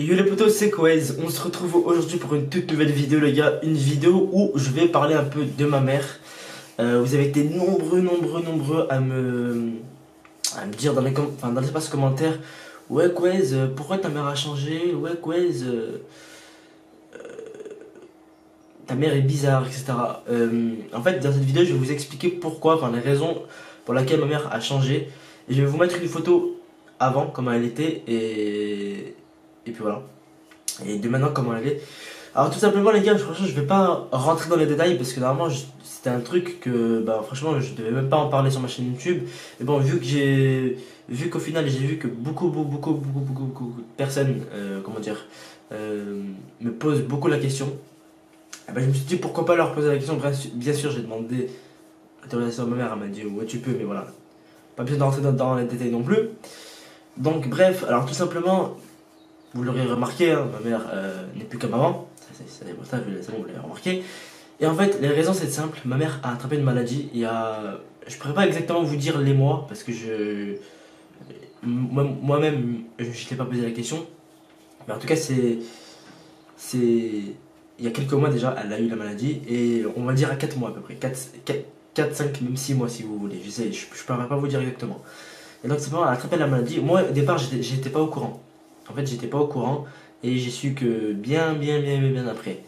Yo les potos, c'est Quaze. On se retrouve aujourd'hui pour une toute nouvelle vidéo, les gars. Une vidéo où je vais parler un peu de ma mère. Euh, vous avez été nombreux, nombreux, nombreux à me, à me dire dans les, enfin, dans l'espace commentaire Ouais, Quaze, pourquoi ta mère a changé? Ouais, Quaze, euh, euh, ta mère est bizarre, etc. en fait, dans cette vidéo, je vais vous expliquer pourquoi, enfin, les raisons pour lesquelles ma mère a changé. Et je vais vous mettre une photo avant, comment elle était, et et puis voilà. Et de maintenant, comment elle est. Alors tout simplement les gars, franchement je vais pas rentrer dans les détails parce que normalement c'était un truc que bah franchement je devais même pas en parler sur ma chaîne YouTube. Et bon vu que j'ai vu qu'au final j'ai vu que beaucoup beaucoup beaucoup beaucoup beaucoup, beaucoup de personnes euh, comment dire euh, me posent beaucoup la question. Et bah, je me suis dit pourquoi pas leur poser la question. Bien sûr j'ai demandé l'autorisation à ma mère, elle m'a dit ouais tu peux mais voilà. Pas besoin de rentrer dans, dans les détails non plus. Donc bref, alors tout simplement vous l'aurez remarqué, hein, ma mère euh, n'est plus comme avant. Bon, vous l'avez remarqué. Et en fait, les raisons, c'est simple. Ma mère a attrapé une maladie. Il y a... Je ne pourrais pas exactement vous dire les mois, parce que je... Moi-même, je ne t'ai pas posé la question. Mais en tout cas, c'est... C'est... Il y a quelques mois déjà, elle a eu la maladie. Et on va dire à 4 mois à peu près. 4, 4, 5, même 6 mois si vous voulez. Je sais, je ne pourrais pas vous dire exactement. Et donc, c'est elle a attrapé la maladie. Moi, au départ, j'étais pas au courant. En fait, j'étais pas au courant et j'ai su que bien, bien, bien, bien, après.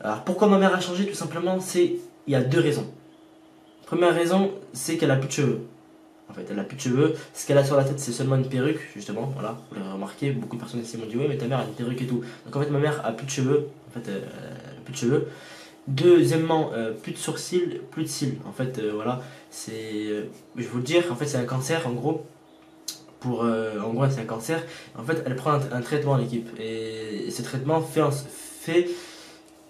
Alors, pourquoi ma mère a changé? Tout simplement, c'est il y a deux raisons. Première raison, c'est qu'elle a plus de cheveux. En fait, elle a plus de cheveux. Ce qu'elle a sur la tête, c'est seulement une perruque, justement. Voilà, vous l'avez remarqué. Beaucoup de personnes ici m'ont dit Oui, mais ta mère a une perruque et tout. Donc, en fait, ma mère a plus de cheveux. En fait, elle a plus de cheveux. Deuxièmement, euh, plus de sourcils, plus de cils. En fait, euh, voilà, c'est. Euh, je vais vous le dire, en fait, c'est un cancer, en gros pour euh, en gros c'est un cancer. En fait elle prend un, traitement l'équipe. Et, ce traitement fait, fait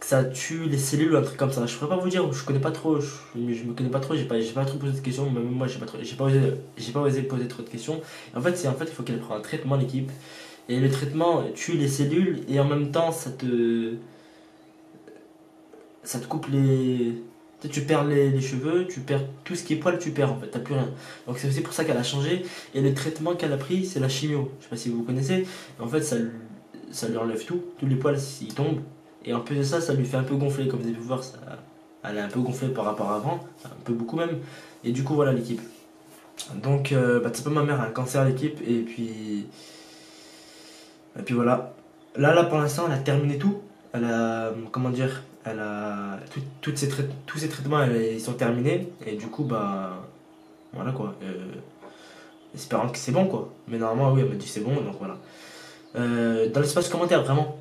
que ça tue les cellules ou un truc comme ça. Je pourrais pas vous dire je connais pas trop je, me connais pas trop j'ai pas pas trop posé de questions même moi j'ai pas j'ai pas osé j'ai pas osé poser trop de questions. En fait c'est en fait il faut qu'elle prenne un traitement l'équipe. Et le traitement tue les cellules et en même temps ça te ça te coupe les tu perds les, cheveux, tu perds tout ce qui est poil, tu perds en fait, t'as plus rien. Donc c'est aussi pour ça qu'elle a changé. Et le traitement qu'elle a pris, c'est la chimio. Je sais pas si vous connaissez. En fait, ça, ça lui enlève tout, tous les poils s'ils tombent. Et en plus de ça, ça lui fait un peu gonfler. Comme vous avez pu voir, elle est un peu gonflée par rapport à avant, un peu beaucoup même. Et du coup, voilà l'équipe. Donc, euh, bah, pas ma mère a un cancer l'équipe. Et puis. Et puis voilà. Là, là pour l'instant, elle a terminé tout. Elle a. Comment dire elle a tous ces traitements ils sont terminés. Et du coup bah voilà quoi. Euh, espérant que c'est bon quoi. Mais normalement oui elle m'a dit c'est bon donc voilà. Euh, dans l'espace commentaire vraiment.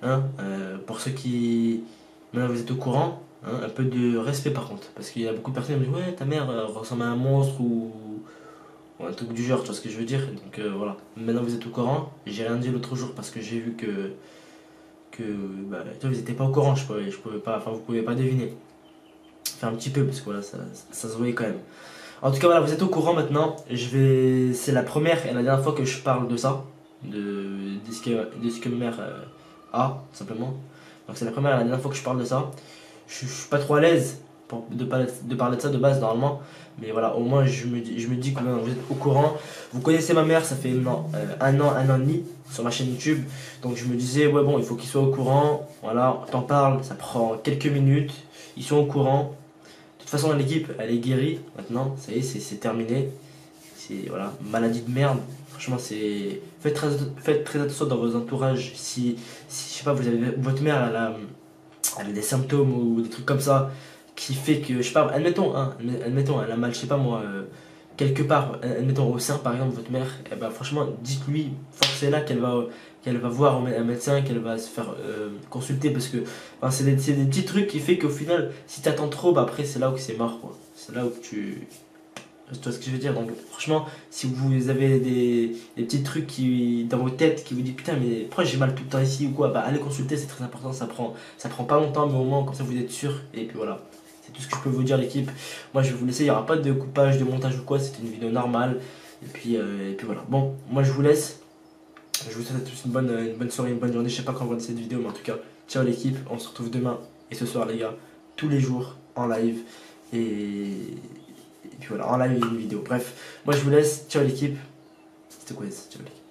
Hein, euh, pour ceux qui maintenant vous êtes au courant hein, un peu de respect par contre. Parce qu'il y a beaucoup de personnes qui me disent ouais ta mère ressemble à un monstre ou, un truc du genre tu vois ce que je veux dire. Donc voilà. Maintenant vous êtes au courant. J'ai rien dit l'autre jour parce que j'ai vu que que bah, vous n'étiez pas au courant, je pouvais, pouvais pas, enfin vous pouvez pas deviner. Enfin un petit peu parce que voilà, ça, ça, se voyait quand même. En tout cas voilà, vous êtes au courant maintenant. Je vais, c'est la première et la dernière fois que je parle de ça, de, ce que, de ce que mère euh, a simplement. Donc c'est la première et la dernière fois que je parle de ça. Je, je suis pas trop à l'aise de, parler, de ça de base normalement. Mais voilà, au moins je me, je me dis que vous êtes au courant. Vous connaissez ma mère, ça fait non, euh, un an, un an et demi sur ma chaîne YouTube. Donc je me disais, ouais bon, il faut qu'ils soient au courant. Voilà, t'en parles, ça prend quelques minutes. Ils sont au courant. De toute façon, l'équipe, elle est guérie maintenant. Ça y est, c'est terminé. C'est voilà, maladie de merde. Franchement, c'est. Faites très, faites très attention dans vos entourages. Si, si je sais pas, vous avez votre mère, elle a, elle a des symptômes ou des trucs comme ça qui fait que, je sais pas, admettons, hein, admettons, elle a mal, je sais pas moi, euh, quelque part, admettons au sein par exemple, votre mère, eh ben, franchement, dites-lui, forcez-la qu'elle va, qu'elle va voir un médecin, qu'elle va se faire euh, consulter parce que c'est des, des, petits trucs qui fait qu'au final, si t'attends trop, bah après c'est là où c'est mort, quoi. C'est là où tu. Tu vois ce que je veux dire? Donc, franchement, si vous avez des, des, petits trucs qui, dans vos têtes qui vous disent putain, mais pourquoi j'ai mal tout le temps ici ou quoi? Bah, allez consulter, c'est très important. Ça prend, ça prend pas longtemps, mais au moins, comme ça, vous êtes sûr. Et puis voilà. C'est tout ce que je peux vous dire, l'équipe. Moi, je vais vous laisser. Il n'y aura pas de coupage, de montage ou quoi. C'était une vidéo normale. Et puis, euh, et puis voilà. Bon, moi, je vous laisse. Je vous souhaite à tous une bonne, une bonne soirée, une bonne journée. Je sais pas quand on va cette vidéo, mais en tout cas, ciao l'équipe. On se retrouve demain et ce soir, les gars. Tous les jours en live. Et, et puis voilà, en live, une vidéo. Bref, moi, je vous laisse. Ciao l'équipe. C'était quoi Ciao l'équipe.